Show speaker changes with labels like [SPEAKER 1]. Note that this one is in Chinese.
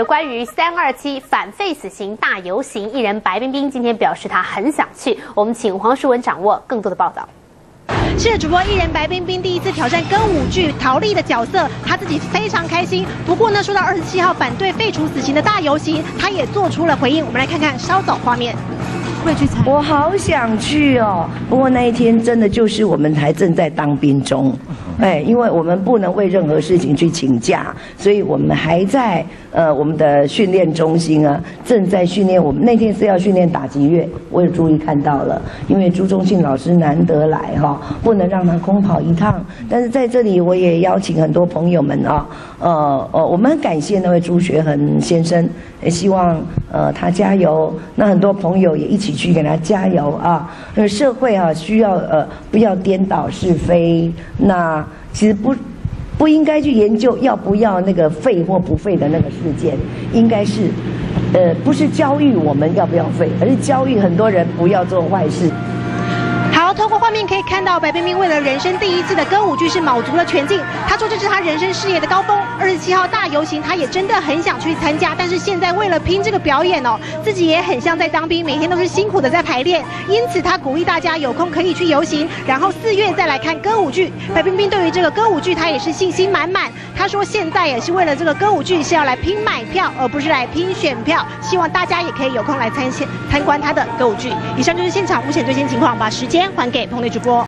[SPEAKER 1] 有关于三二七反废死刑大游行，艺人白冰冰今天表示她很想去。我们请黄淑文掌握更多的报道。
[SPEAKER 2] 是主播艺人白冰冰第一次挑战歌舞剧陶丽的角色，她自己非常开心。不过呢，说到二十七号反对废除死刑的大游行，她也做出了回应。我们来看看稍早画面。
[SPEAKER 3] 会去参？我好想去哦！不过那一天真的就是我们还正在当兵中，哎，因为我们不能为任何事情去请假，所以我们还在呃我们的训练中心啊，正在训练。我们那天是要训练打击乐，我也注意看到了，因为朱宗庆老师难得来哈，不能让他空跑一趟。但是在这里，我也邀请很多朋友们啊，呃呃，我们很感谢那位朱学恒先生，也希望呃他加油。那很多朋友也一起。去给他加油啊！社会啊需要呃不要颠倒是非。那其实不不应该去研究要不要那个废或不废的那个事件，应该是呃不是教育我们要不要废，而是教育很多人不要做坏事。
[SPEAKER 2] 好，通过画面可以看到，白冰冰为了人生第一次的歌舞剧是卯足了全劲。她说这是她人生事业的高峰。二十七号大游行，他也真的很想去参加，但是现在为了拼这个表演哦，自己也很像在当兵，每天都是辛苦的在排练。因此，他鼓励大家有空可以去游行，然后四月再来看歌舞剧。白冰冰对于这个歌舞剧，她也是信心满满。她说现在也是为了这个歌舞剧是要来拼买票，而不是来拼选票。希望大家也可以有空来参参参观她的歌舞剧。以上就是现场目前最新情况，把时间。还给彭磊主播。